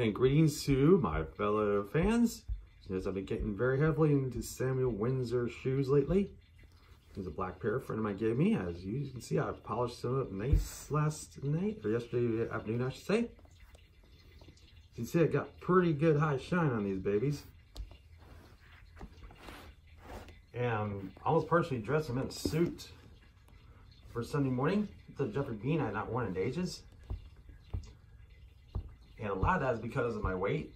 And greetings to my fellow fans. As I've been getting very heavily into Samuel Windsor shoes lately. There's a black pair a friend of mine gave me. As you can see, I polished some up nice last night, or yesterday afternoon, I should say. You can see I got pretty good high shine on these babies. And I almost partially dressed them in a suit for Sunday morning. The Geoffrey Beene I had not worn in ages. And a lot of that is because of my weight,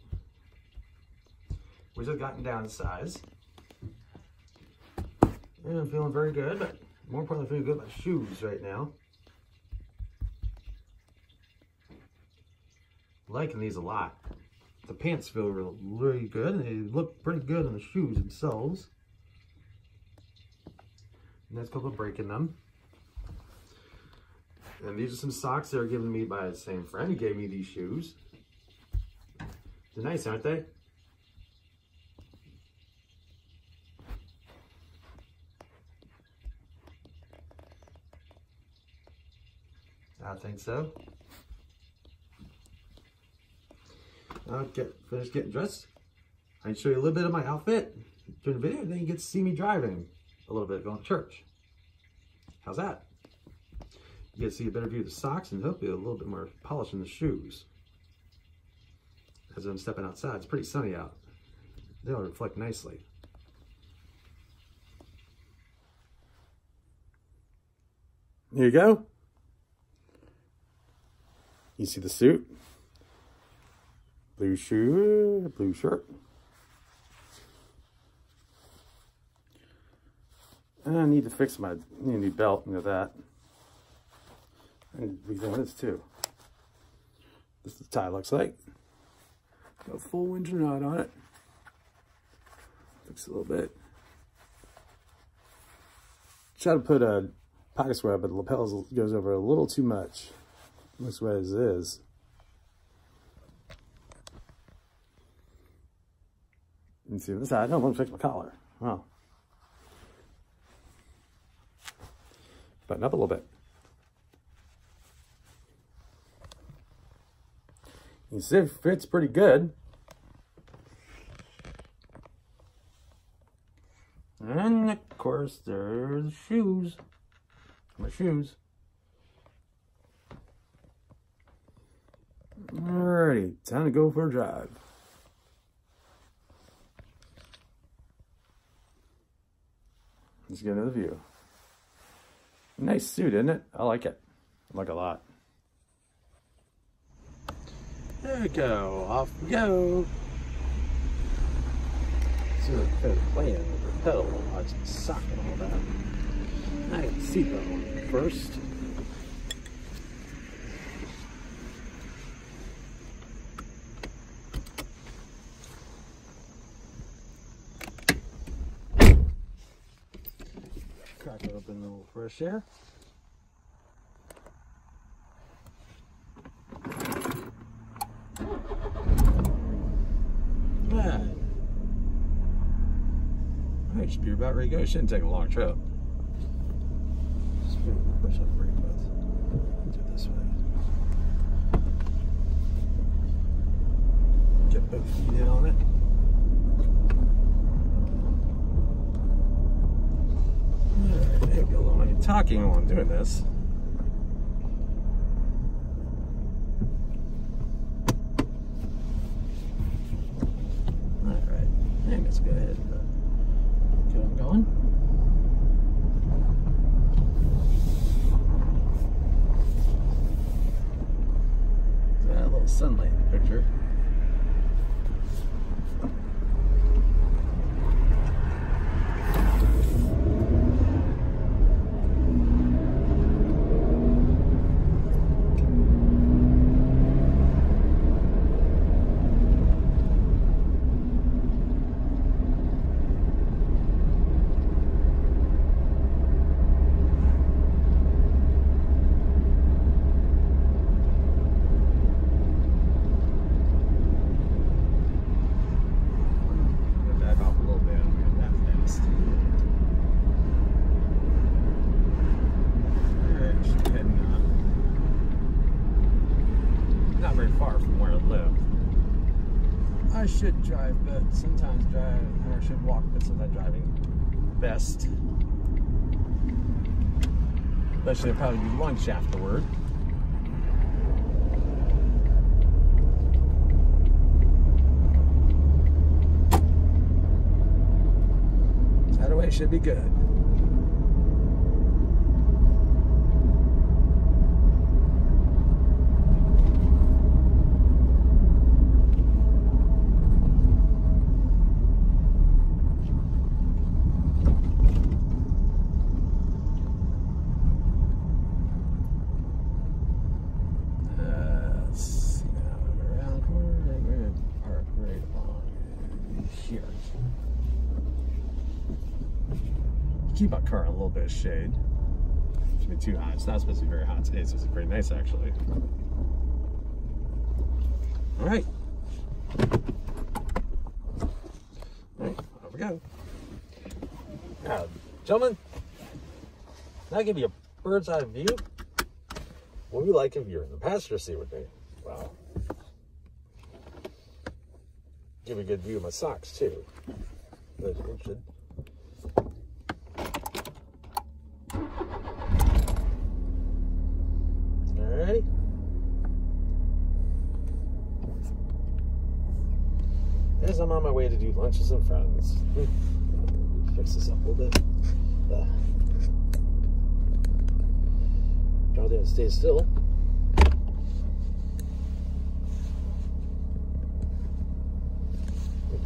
which has gotten down in size. And I'm feeling very good, but more importantly, feeling good about shoes right now. Liking these a lot. The pants feel really, really good, and they look pretty good on the shoes themselves. Nice couple of breaking them. And these are some socks that are given me by the same friend who gave me these shoes. They're nice, aren't they? I think so. I'll get finished getting dressed. I can show you a little bit of my outfit during the video, and then you get to see me driving a little bit going to church. How's that? You get to see a better view of the socks and hopefully a little bit more polish in the shoes. As I'm stepping outside, it's pretty sunny out. They'll reflect nicely. Here you go. You see the suit, blue shoe, blue shirt. And I need to fix my new belt, you know that. And we doing this too. This is the tie looks like. Got a full Windsor knot on it. Looks a little bit. Try to put a pocket square, but the lapels goes over a little too much. Looks what is. Can see this side. I don't want to fix my collar. Wow. Button up a little bit. You see it fits pretty good. And of course, there's shoes. My shoes. Alrighty, time to go for a drive. Let's get another view. Nice suit, isn't it? I like it. I like a lot. There we go. Off we go. So kind of playing with the pedal, watch the sock and all that. I got the seatbelt on first. Crack it open a little fresh air. Right. Alright, should be about ready to go. It Shouldn't take a long trip. Just push up brake both. Do it this way. Get both feet in on it. Alright, there we go. I'm talking while I'm doing this. Alright, and let's go ahead and uh, get on going. Sometimes drive or should walk, but sometimes driving best. Especially I'll probably do lunch afterward. That way should be good. keep our car in a little bit of shade. Should be too hot. It's not supposed to be very hot today, so it's pretty nice actually. All right. All right, off we go. Now, gentlemen, now give you a bird's eye view. What would you like if you're in the passenger seat with me? Wow. Give a good view of my socks too. Those Alrighty. As I'm on my way to do lunch with some friends. Fix this up a little bit. Uh, down, stay still. I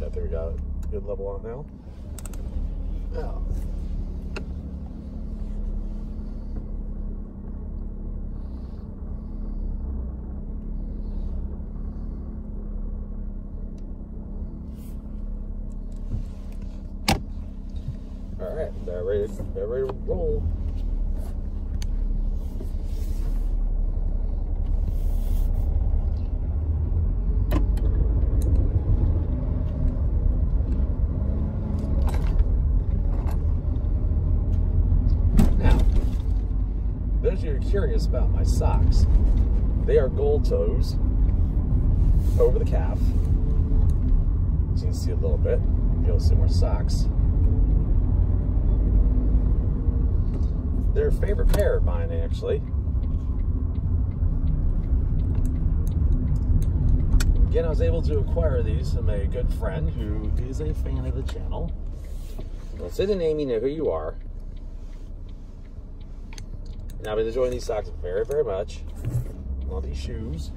think we got a good level on now. Oh. All right, they're ready, they're to roll. Now, those of you are curious about my socks, they are gold toes over the calf. You can see a little bit. You'll see more socks. They're favorite pair of mine, actually. Again, I was able to acquire these from a good friend who is a fan of the channel. I'll say the name, you know who you are. And I've been enjoying these socks very, very much. All these shoes.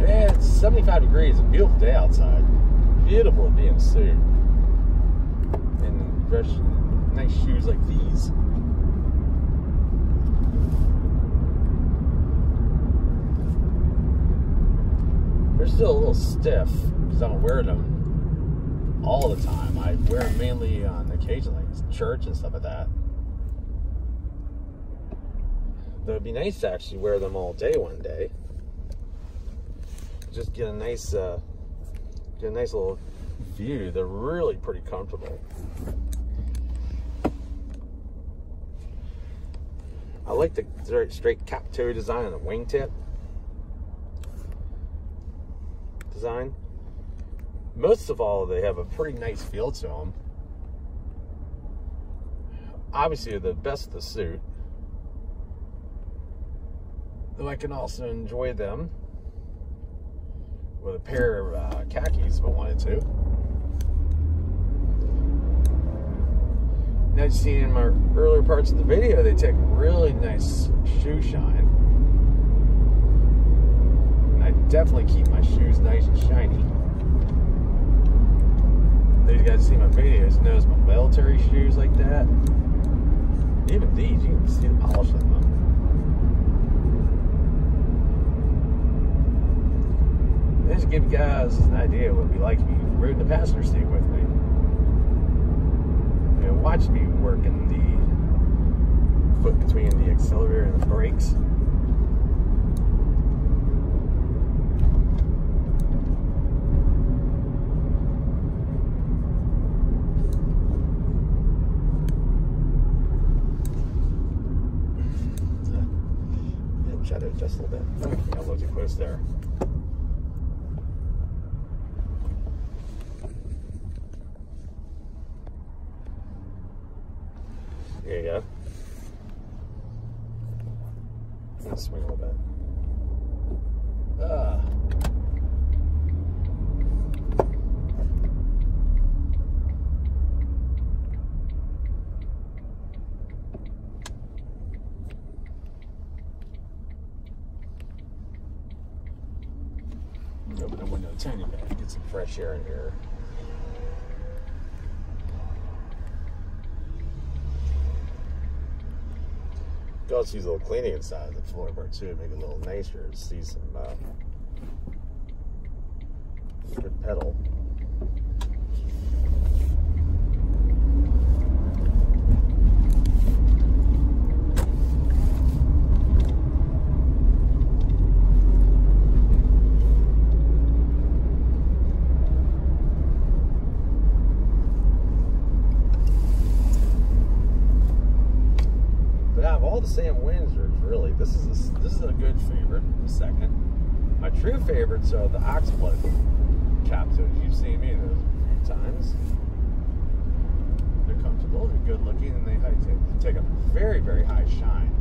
Yeah, it's 75 degrees. A beautiful day outside. Beautiful to be in a suit. And dress nice shoes like these. They're still a little stiff because I don't wear them all the time. I wear them mainly on occasion, like church and stuff like that. Though it'd be nice to actually wear them all day one day just get a nice uh, get a nice little view. They're really pretty comfortable. I like the straight, cap toe design on the wingtip design. Most of all, they have a pretty nice feel to them. Obviously, the best of the suit. Though I can also enjoy them with a pair of uh, khakis if I wanted to. Now you see in my earlier parts of the video, they take really nice shoe shine. And I definitely keep my shoes nice and shiny. These guys see my videos knows my military shoes like that. Even these, you can see the polish on them. Just give you guys an idea what it'd be like if you rode in the passenger seat with me. watch me working the foot between the accelerator and the brakes. Try to adjust a little bit. I think I looked too close there. There you go. Let's swing a little bit. Ah. Open the window a tiny bit, get some fresh air in here. Could also use a little cleaning inside the floorboard too, make it a little nicer. See some uh, good pedal. Of all the Samuel Windsors, really, this is a, this is a good favorite. The second, my true favorites are the Oxblood cap toes. You've seen me those times. They're comfortable, they're good looking, and they take, take a very very high shine.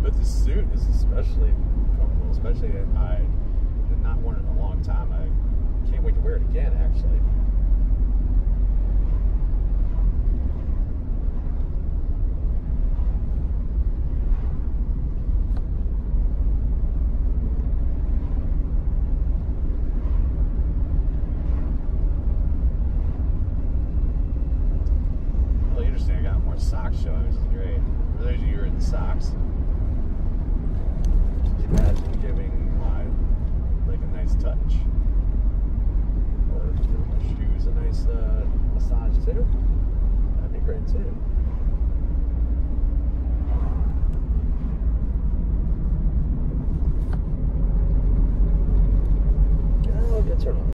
But the suit is especially comfortable, especially I have not worn it in a long time. I can't wait to wear it again, actually. More socks showing, which great. For those of you who are in the socks, imagine giving my like a nice touch, or my shoes a nice uh, massage too. That'd be great too.